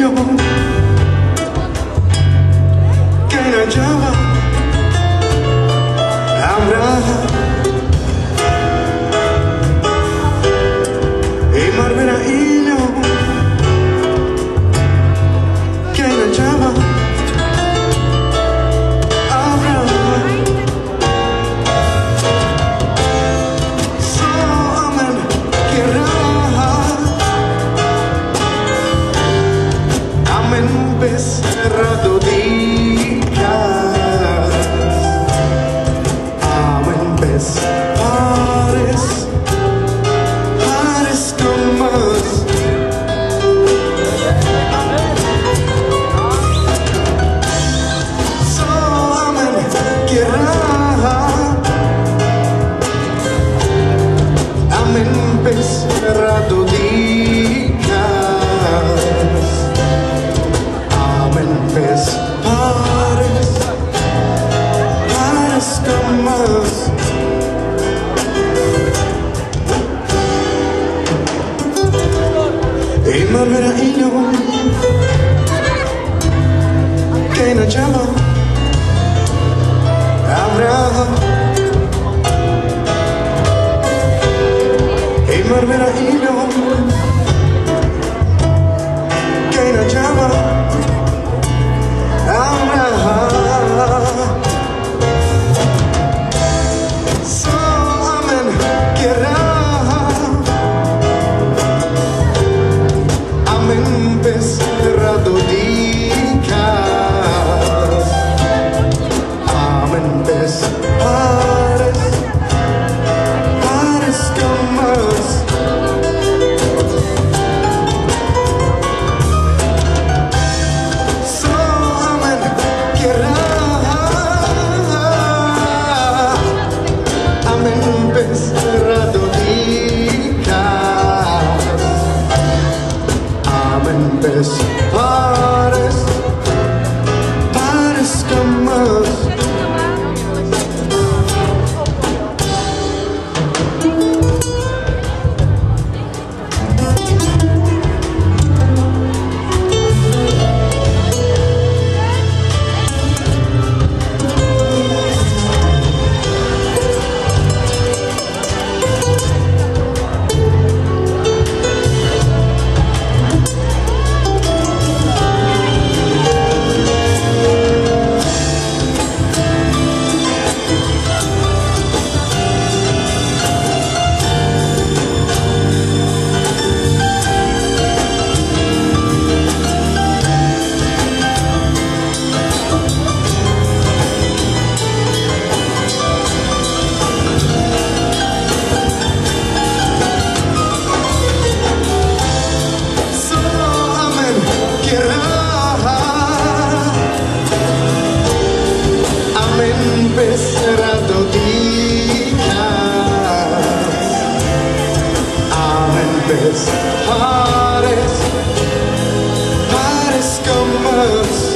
여보 In a jello. Pares, pares, pares con.